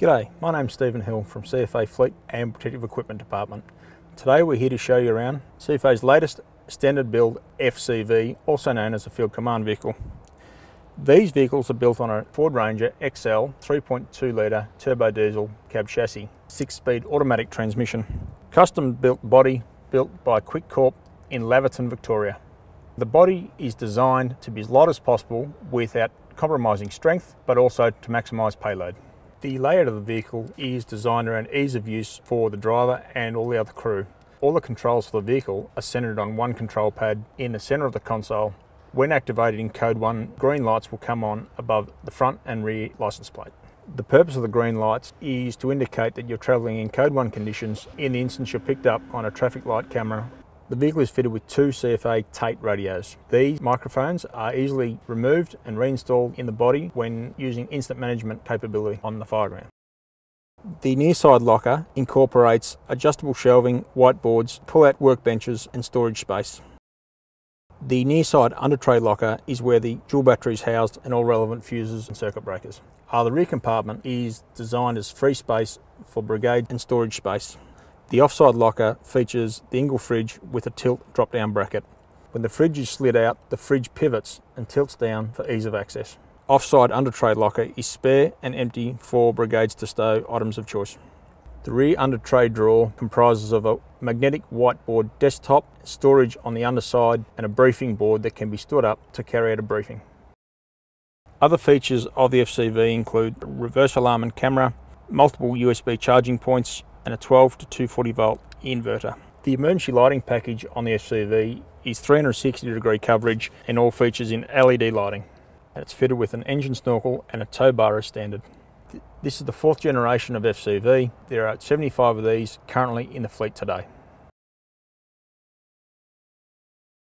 G'day, my name's Stephen Hill from CFA Fleet and Protective Equipment Department. Today we're here to show you around CFA's latest standard build FCV, also known as a Field Command Vehicle. These vehicles are built on a Ford Ranger XL 3.2 litre turbo diesel cab chassis, 6-speed automatic transmission. Custom built body built by Quick Corp in Laverton, Victoria. The body is designed to be as light as possible without compromising strength, but also to maximise payload. The layout of the vehicle is designed around ease of use for the driver and all the other crew. All the controls for the vehicle are centered on one control pad in the center of the console. When activated in code 1, green lights will come on above the front and rear license plate. The purpose of the green lights is to indicate that you're travelling in code 1 conditions in the instance you're picked up on a traffic light camera the vehicle is fitted with two CFA Tait radios. These microphones are easily removed and reinstalled in the body when using incident management capability on the fireground. The near side locker incorporates adjustable shelving, whiteboards, pull-out workbenches and storage space. The near side under tray locker is where the dual battery is housed and all relevant fuses and circuit breakers. Uh, the rear compartment is designed as free space for brigade and storage space. The offside locker features the Engel fridge with a tilt drop down bracket. When the fridge is slid out, the fridge pivots and tilts down for ease of access. Offside under tray locker is spare and empty for brigades to stow items of choice. The rear under tray drawer comprises of a magnetic whiteboard desktop, storage on the underside and a briefing board that can be stood up to carry out a briefing. Other features of the FCV include reverse alarm and camera, multiple USB charging points, and a 12 to 240 volt inverter. The emergency lighting package on the FCV is 360 degree coverage and all features in LED lighting. And it's fitted with an engine snorkel and a tow bar as standard. This is the fourth generation of FCV. There are 75 of these currently in the fleet today.